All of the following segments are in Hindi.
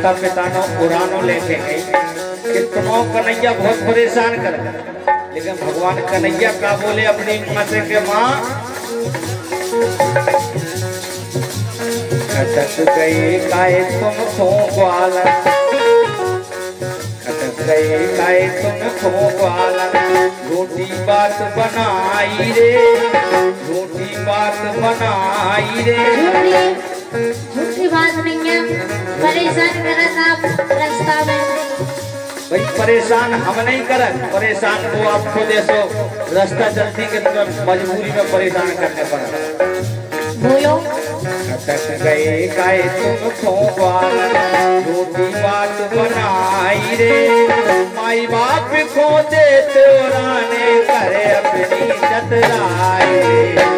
माता पिता ने उड़ानो लेके गई। कि तुमो कन्हैया बहुत परेशान कर लेकिन भगवान कन्हैया का बोले, अपनी माँ से के माँ, खटक गई काहे तुम खो ग्वालन खटक गई काहे तुम खो ग्वालन रोटी बात बनाई रे रोटी बात बनाई रे। बात नहीं है। परेशान करत आप रास्ता में भाई परेशान हम नहीं करत। परेशान वो आपको देखो रास्ता जल्दी के मजबूरी में परेशान करने पड़ा बोलो। गए तुम रोटी बात बनाई रे। माई बाप को दे करे अपनी चतराई रे।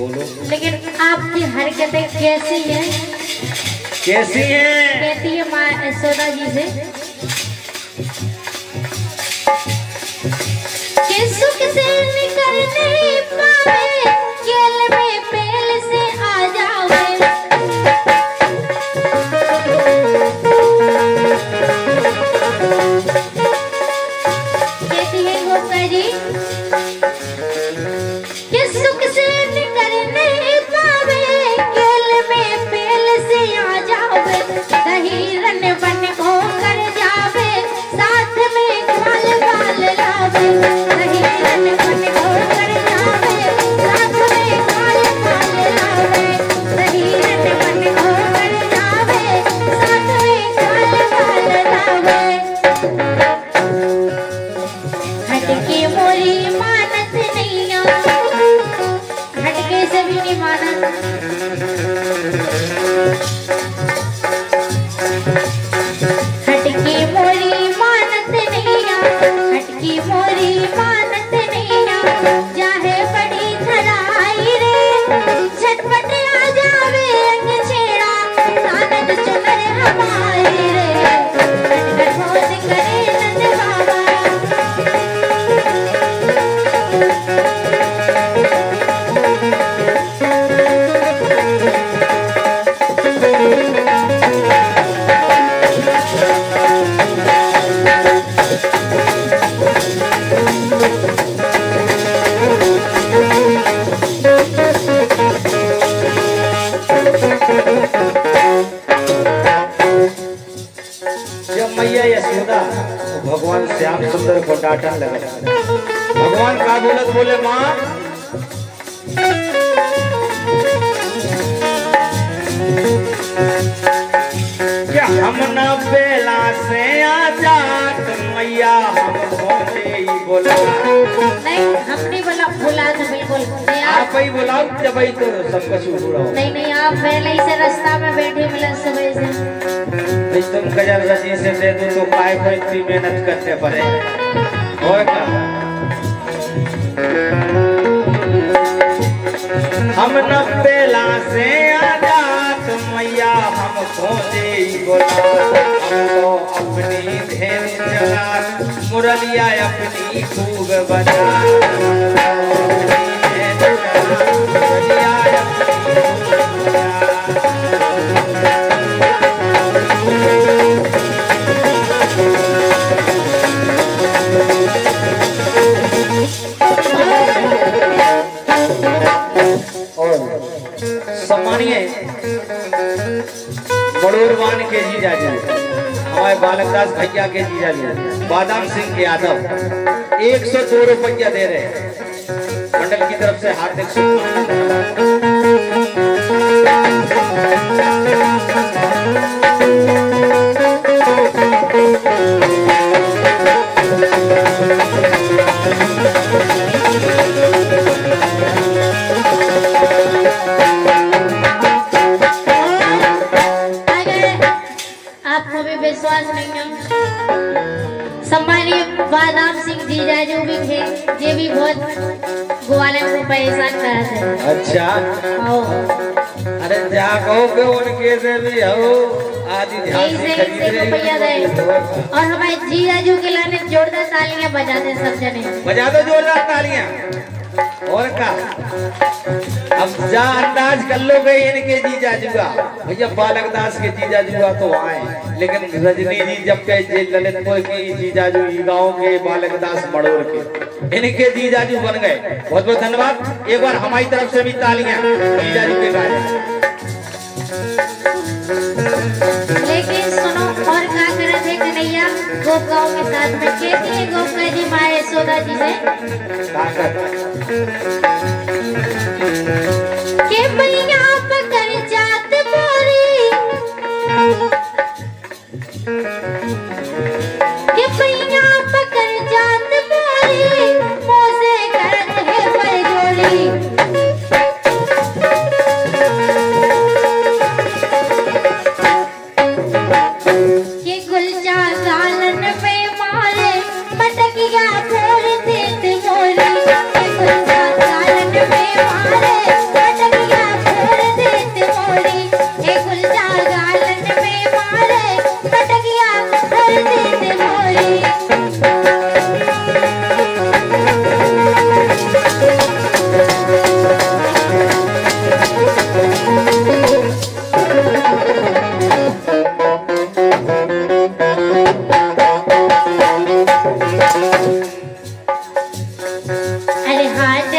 बोलो। लेकिन आपकी हरकतें कैसी हैं? कैसी हैं? कहती है माँ यशोदा जी से किस किसे निकलने पावे खेल में बेला से आज़ाद मैया हमको दे ही बोला। नहीं हम नहीं बोला भूला था बिल्कुल। आप ही बुलाओ जब ही तो सबका शुरू रहो नहीं नहीं आप पहले ही से रास्ता में बैठे मिले सुबह से। तुम गज़ल रज़ी से दे दो तो काय को इतनी मेहनत करते पड़े। होगा हम न बेला से हमको अपनी मुरलिया अपनी खूब बजा। हमारे बालकदास भैया के जीजा जी बादाम सिंह यादव। एक सौ दो रुपया दे रहे हैं। मंडल की तरफ़ से हार्दिक अच्छा अरे जा कहो के उनके से भी हो आदि ध्यान से खरीद रहे और हमारे जीजा जी के लाने जोरदार तालियाँ बजाते सब जने। बजा दो जोरदार तालियाँ। और का? अब जा अंदाज कर लो गए इनके जीजा जुआ भैया बालक दास के जीजा जुआ तो आए। लेकिन रजनी जी जब के जे ललितपुर के जीजा जू ई गाँव के बालक दास मड़ोर के। इनके जीजा जू बन गए। बहुत बहुत धन्यवाद। एक बार हमारी तरफ़ से भी तालियाँ। जीजा जी के कार्य लेकिन सुनो और क्या करे कन्हैया गोप गाँव के साथ में कहती है जी माँ यशोदा जी से के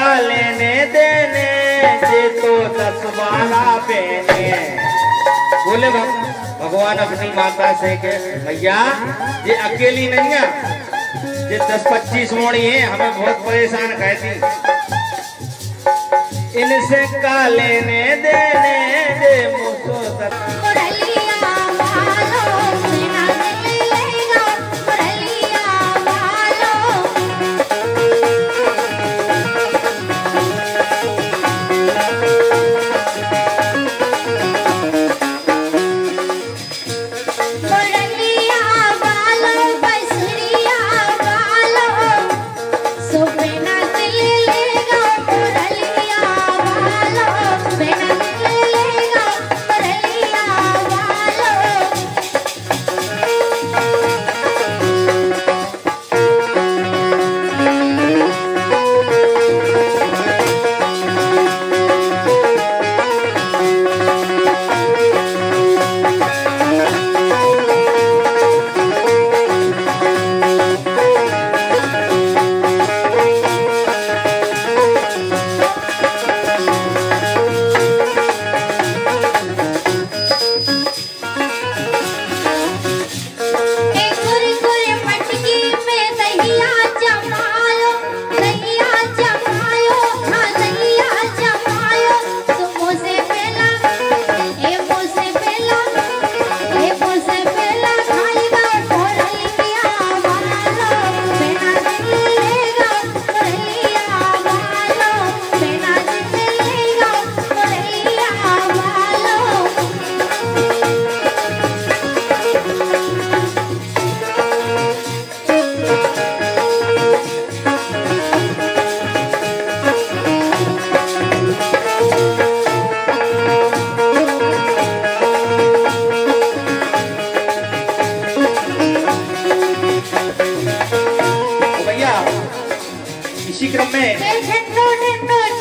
का लेने देने जे तो दस बारह बेने बोले भग, भगवान अपनी माता से के भैया ये अकेली नहीं है। ये दस पच्चीस मोड़ी है हमें बहुत परेशान कहती इनसे का लेने देने दे मुझको Shikram Me. Me Shikram Me.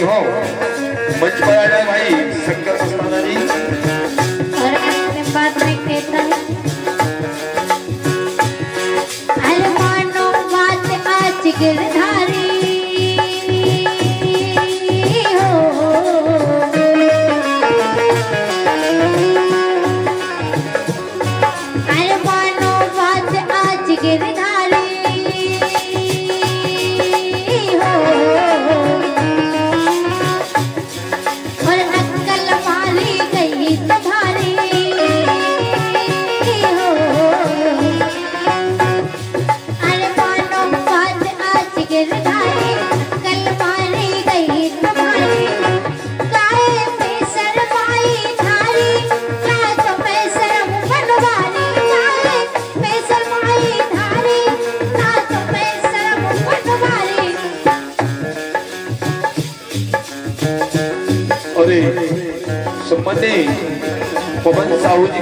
हो। मंच पर आ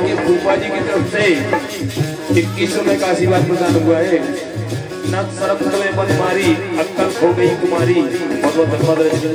के भूपा जी की तरफ़ से इक्कीस में का आशीर्वाद प्रदान हुआ है। ना सरफ खड़े बन मारी अक्कल खो गई कुमारी। बहुत बहुत धन्यवाद, रजनी